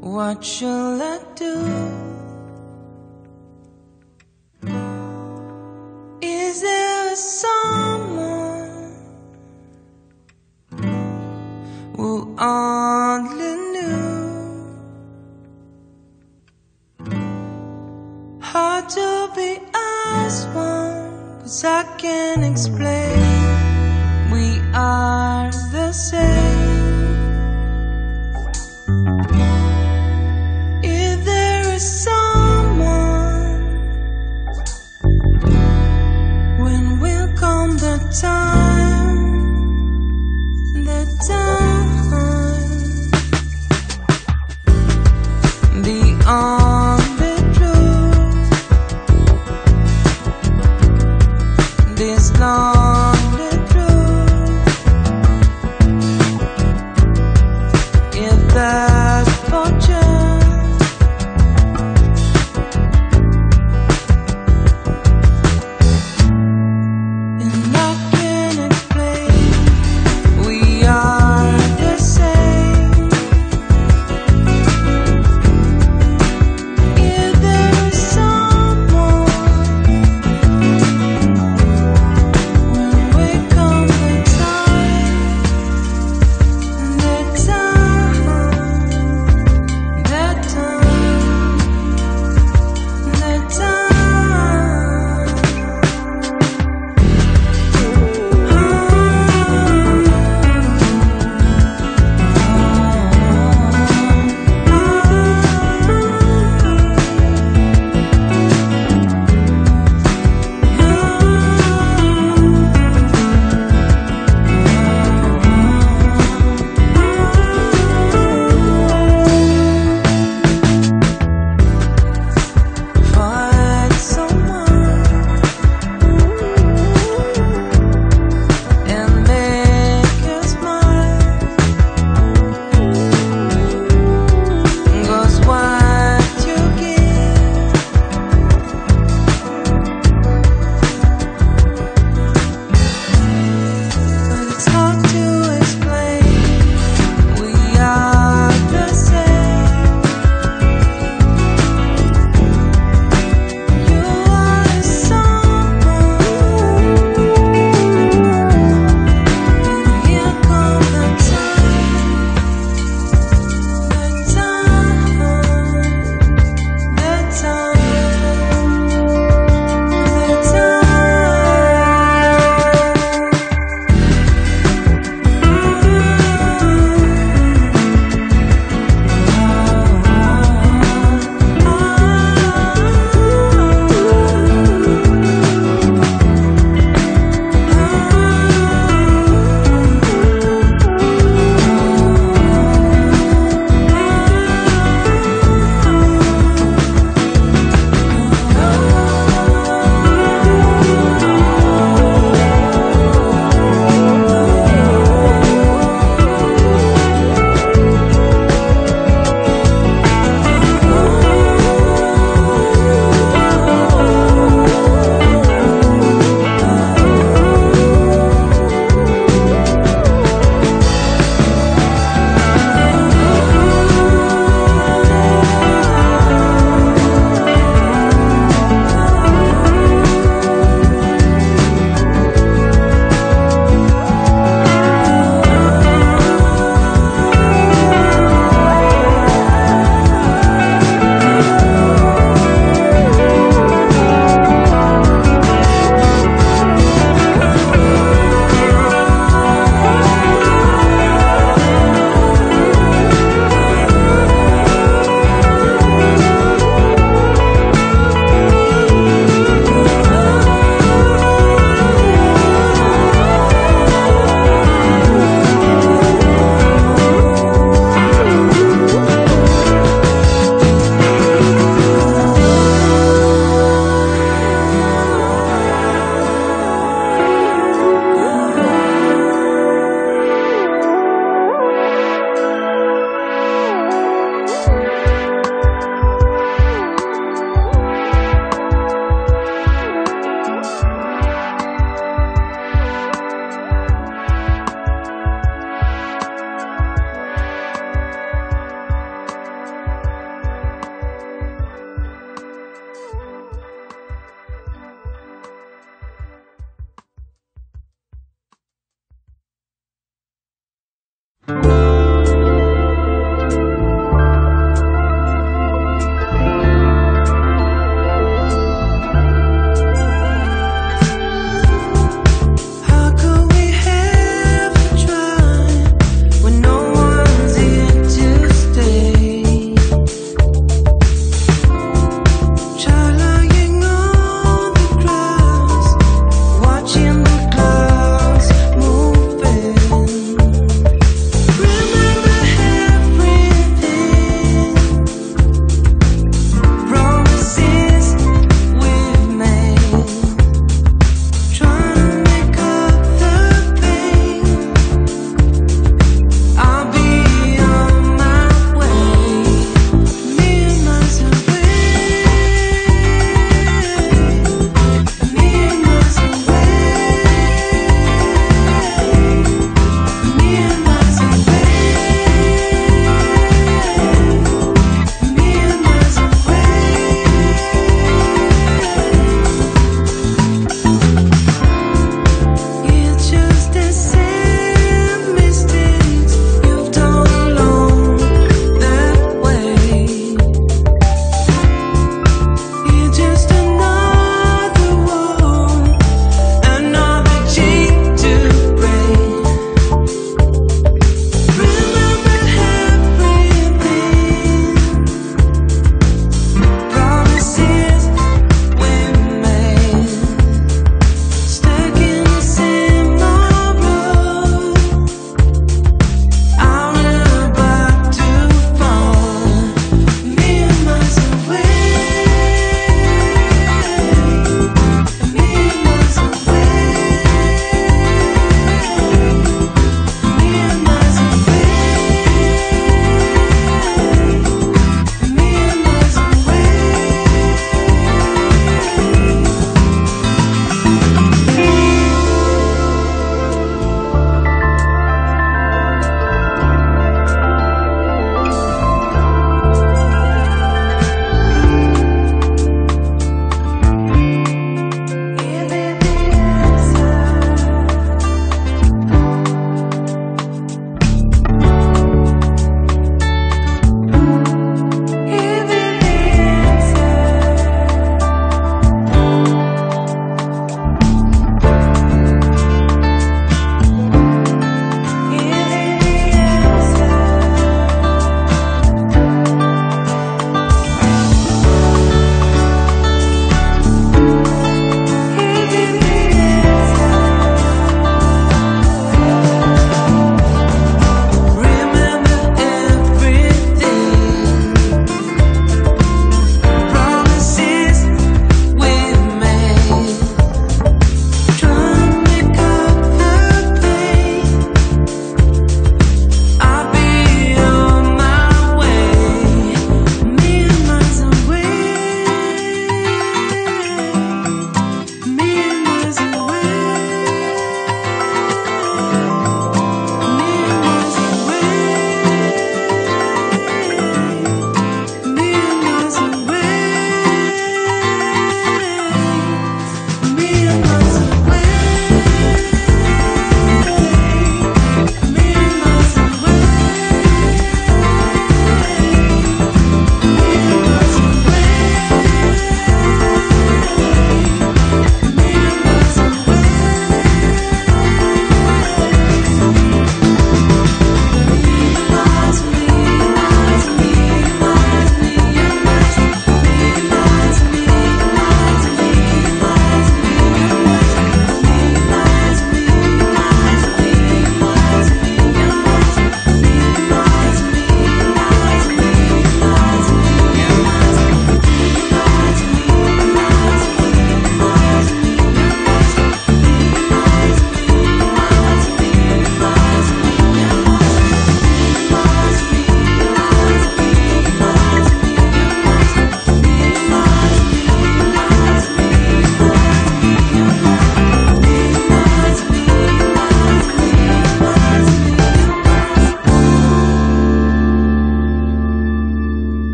What shall I do?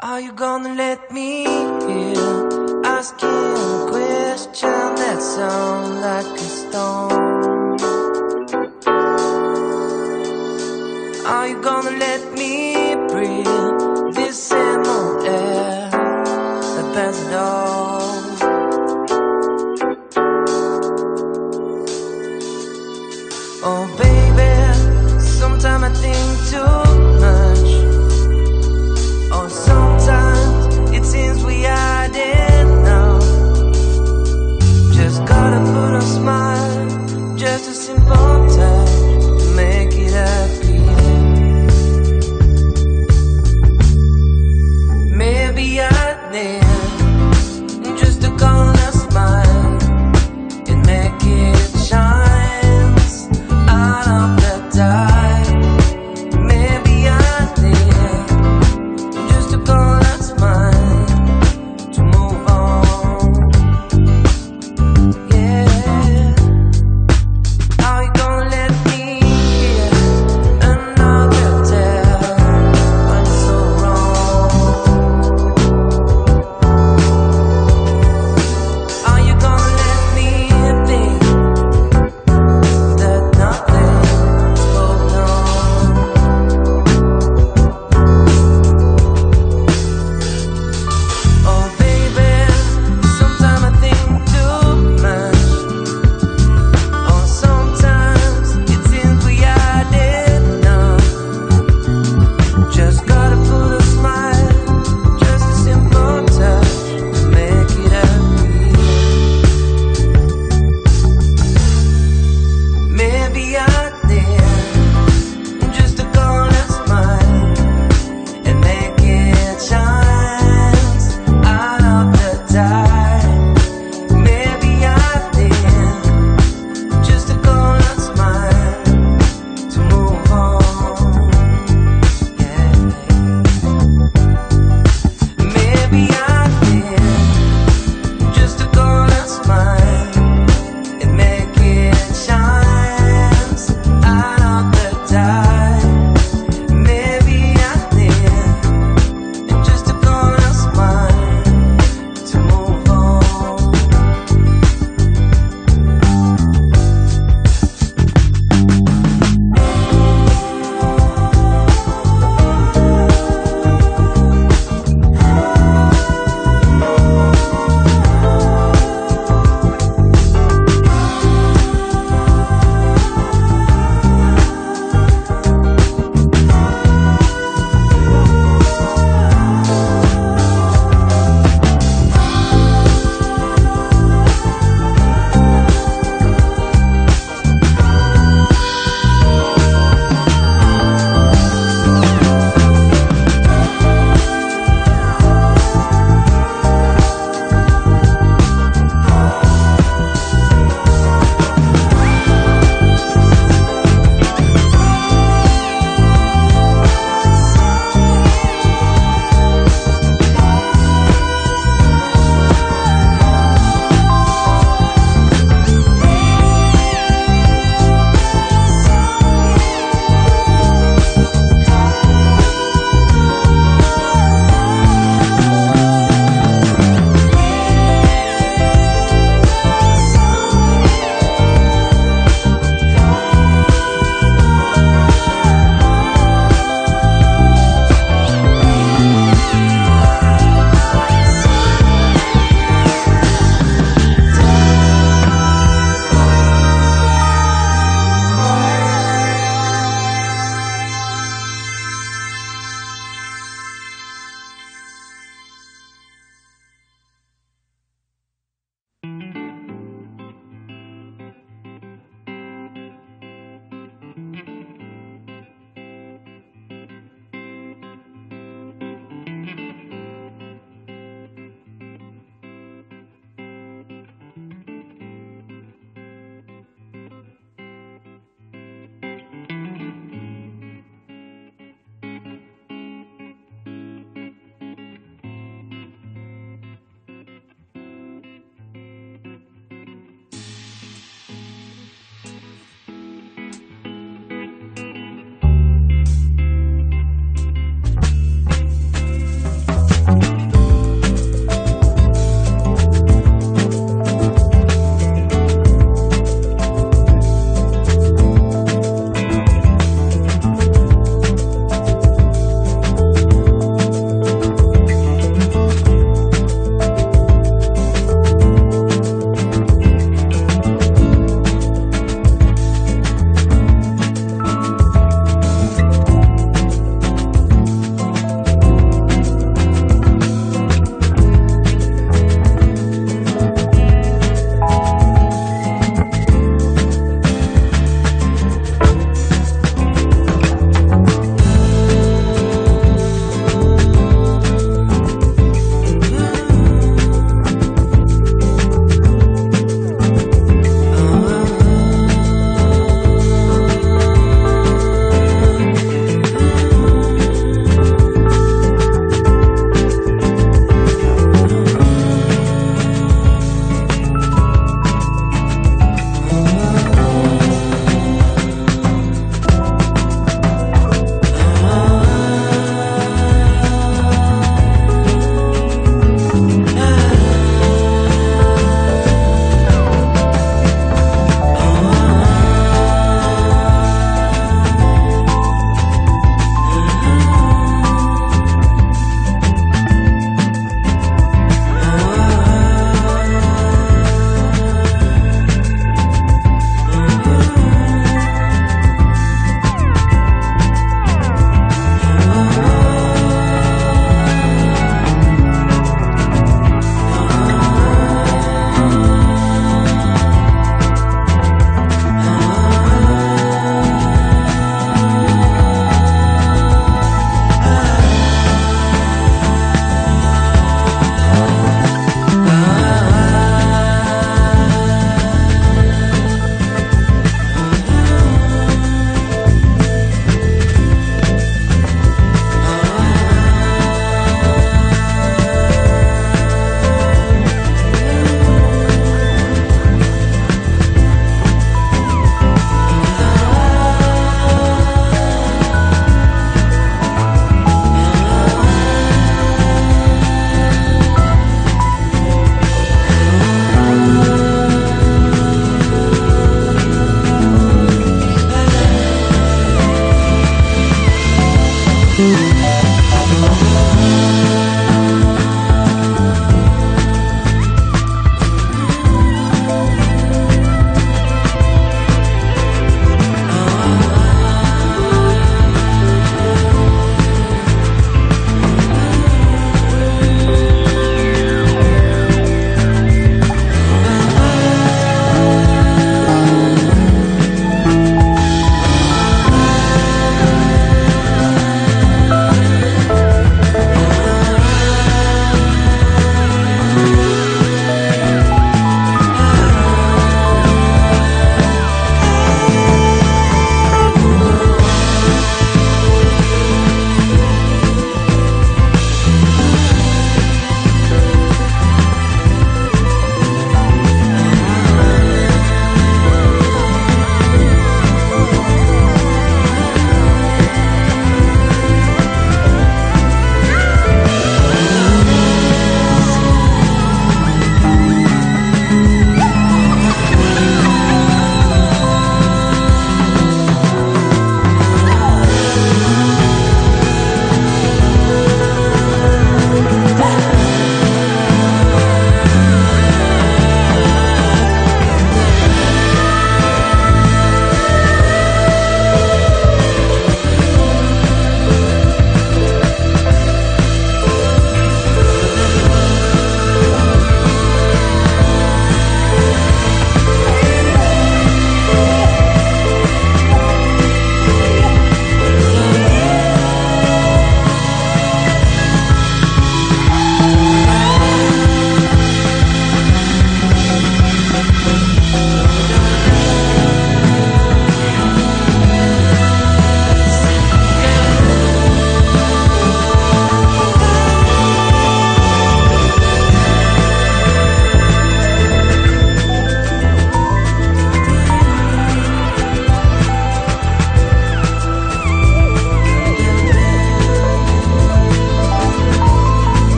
Are you gonna let me in? Asking a question that sounds like a stone.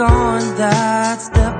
On, that's the